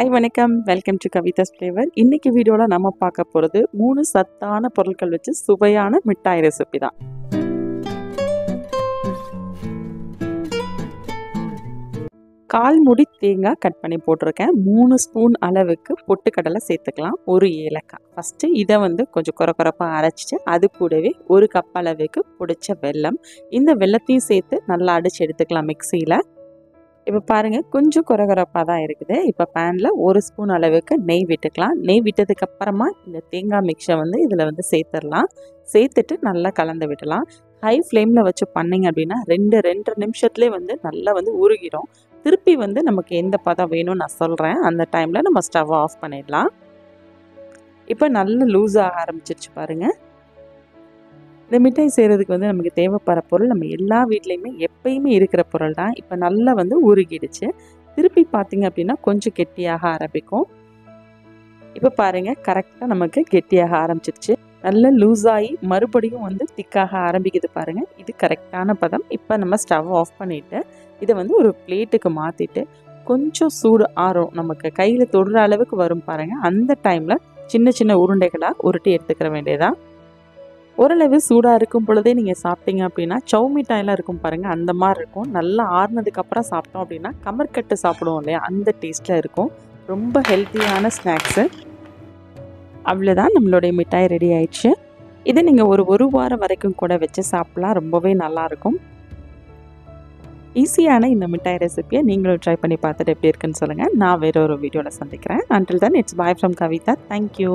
Hi வணக்கம். Welcome to Kavidas flavour இன்றைக்கி வீடியோவில் நம்ம பார்க்க போகிறது மூணு சத்தான பொருட்கள் வச்சு சுவையான மிட்டாய் ரெசிபி தான். கால் முடி தேங்காய் கட் பண்ணி போட்டிருக்கேன். மூணு ஸ்பூன் அளவுக்கு பொட்டுக்கடலை சேர்த்துக்கலாம். ஒரு ஏலக்காய். ஃபஸ்ட்டு இதை வந்து கொஞ்சம் குறை குறைப்பாக அரைச்சிட்டு அது கூடவே ஒரு கப் அளவுக்கு பிடிச்ச வெல்லம். இந்த வெல்லத்தையும் சேர்த்து நல்லா அடித்து எடுத்துக்கலாம் மிக்சியில். இப்போ பாருங்கள் கொஞ்சம் குறகுறப்பாக தான் இருக்குது. இப்போ பேனில் ஒரு ஸ்பூன் அளவுக்கு நெய் விட்டுக்கலாம். நெய் விட்டதுக்கப்புறமா இந்த தேங்காய் மிக்ஸை வந்து இதில் வந்து சேர்த்துடலாம். சேர்த்துட்டு நல்லா கலந்து விடலாம். ஹை ஃப்ளேமில் வச்சு பண்ணிங்க அப்படின்னா ரெண்டு ரெண்டு நிமிஷத்துலேயே வந்து நல்லா வந்து உருகிடும். திருப்பி வந்து நமக்கு எந்த பதம் வேணும்னு நான் சொல்கிறேன் அந்த டைமில் நம்ம ஸ்டவ் ஆஃப் பண்ணிடலாம். இப்போ நல்லா லூஸ் ஆக ஆரம்பிச்சிருச்சு பாருங்கள் இந்த மிட்டாய் செய்கிறதுக்கு வந்து நமக்கு தேவைப்படுற பொருள் நம்ம எல்லா வீட்லேயுமே எப்பயுமே இருக்கிற பொருள் தான். இப்போ நல்லா வந்து உருகிடுச்சு. திருப்பி பார்த்தீங்க அப்படின்னா கொஞ்சம் கெட்டியாக ஆரம்பிக்கும். இப்போ பாருங்கள் கரெக்டாக நமக்கு கெட்டியாக ஆரம்பிச்சிருச்சு. நல்லா லூஸ் ஆகி மறுபடியும் வந்து திக்காக ஆரம்பிக்குது பாருங்கள் இது கரெக்டான பதம். இப்போ நம்ம ஸ்டவ் ஆஃப் பண்ணிவிட்டு இதை வந்து ஒரு பிளேட்டுக்கு மாற்றிட்டு கொஞ்சம் சூடு ஆறும் நமக்கு. கையில் தொடுற அளவுக்கு வரும் பாருங்கள் அந்த டைமில் சின்ன சின்ன உருண்டைகளாக உருட்டி எடுத்துக்கிற வேண்டியதான் ஓரளவு சூடாக இருக்கும் பொழுதே நீங்கள் சாப்பிட்டீங்க அப்படின்னா சவு மிட்டாயெல்லாம் இருக்கும் பாருங்கள் அந்த மாதிரி இருக்கும். நல்லா ஆறுனதுக்கப்புறம் சாப்பிட்டோம் அப்படின்னா கமர்கட்டு சாப்பிடுவோம் இல்லையா? அந்த டேஸ்ட்டில் இருக்கும். ரொம்ப ஹெல்த்தியான ஸ்நாக்ஸு அவ்வளோதான் நம்மளுடைய மிட்டாய் ரெடி ஆயிடுச்சு. இதை நீங்கள் ஒரு ஒரு வாரம் வரைக்கும் கூட வச்சு சாப்பிட்லாம். ரொம்பவே நல்லாயிருக்கும் ஈஸியான இந்த மிட்டாய் ரெசிபியை நீங்களும் ட்ரை பண்ணி பார்த்துட்டு எப்படி இருக்குன்னு சொல்லுங்கள் நான் வேற ஒரு வீடியோவில் சந்திக்கிறேன். Until then it's bye from Kavitha. Thank you